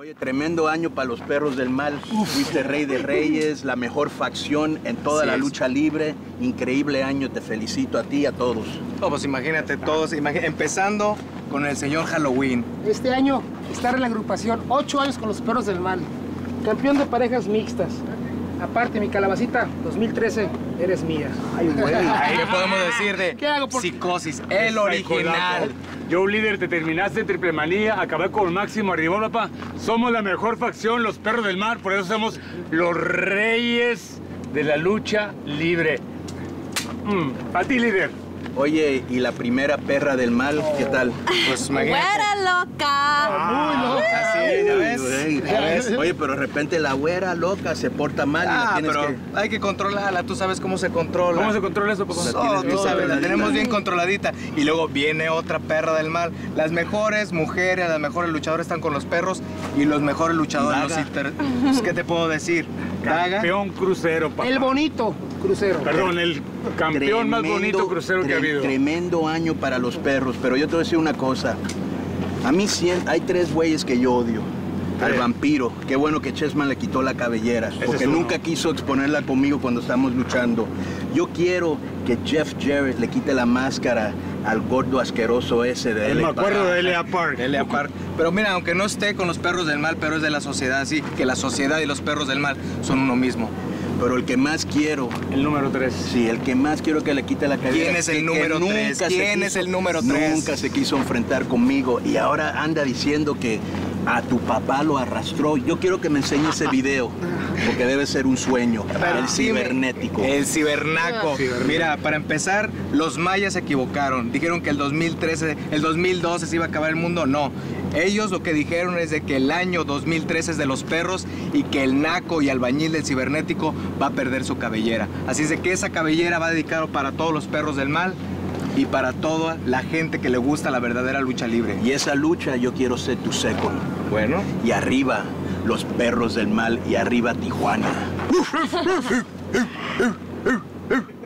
Oye, tremendo año para los perros del mal. Fuiste rey de reyes, la mejor facción en toda Así la es. lucha libre. Increíble año, te felicito a ti y a todos. No, pues imagínate todos, empezando con el señor Halloween. Este año estar en la agrupación, ocho años con los perros del mal. Campeón de parejas mixtas. Aparte, mi calabacita, 2013, eres mía. Ay, güey. ¿Qué podemos decir de ¿Qué hago por- Psicosis, el original? Joe líder, te terminaste en triple manía, acabé con Máximo Arribó, papá. Somos la mejor facción, los perros del mar, por eso somos los reyes de la lucha libre. Mm, a ti, líder. Oye, y la primera perra del mal, ¿qué tal? Pues imagínate. ¡Güera loca! Muy loca. Así es, ¿ya ves? Güey, ¿Ya ves? Oye, pero de repente la güera loca se porta mal y la Ah, tienes pero que... hay que controlarla, tú sabes cómo se controla. ¿Cómo se controla eso, papá? La tú sabes, la controladita. tenemos bien controladita. Y luego viene otra perra del mal. Las mejores mujeres, las mejores luchadoras están con los perros y los mejores luchadores los Daga. inter- Pues, ¿Qué te puedo decir? Daga. Campeón crucero, papá. El bonito crucero. Perdón, el campeón más bonito crucero que ha tre- habido. Tremendo año para los perros, pero yo te voy a decir una cosa. A mí hay tres güeyes que yo odio. Al ver. vampiro. Qué bueno que Chessman le quitó la cabellera. Porque es nunca quiso exponerla conmigo cuando estamos luchando. Yo quiero que Jeff Jarrett le quite la máscara al gordo asqueroso ese de Me LA acuerdo de L.A. Park. Elia Park. Pero mira, aunque no esté con los perros del mal, pero es de la sociedad, sí, que la sociedad y los perros del mal son uno mismo. Pero el que más quiero, El número 3. sí, el que más quiero que le quite la cabellera. ¿Quién es el número nunca tres? se ¿Quién es el número tres? Nunca se quiso enfrentar conmigo y ahora anda diciendo que a tu papá lo arrastró. Yo quiero que me enseñe ese video, porque debe ser un sueño. Pero el cibernético. El cibernaco. Mira, para empezar, los mayas se equivocaron. Dijeron que el 2013, el 2012 se iba a acabar el mundo. No. Ellos lo que dijeron es de que el año 2013 es de los perros y que el naco y albañil del cibernético va a perder su cabellera. Así es de que esa cabellera va dedicada para todos los perros del mal y para toda la gente que le gusta la verdadera lucha libre. Y esa lucha yo quiero ser tu second. Bueno, Y arriba, los perros del mal y arriba Tijuana.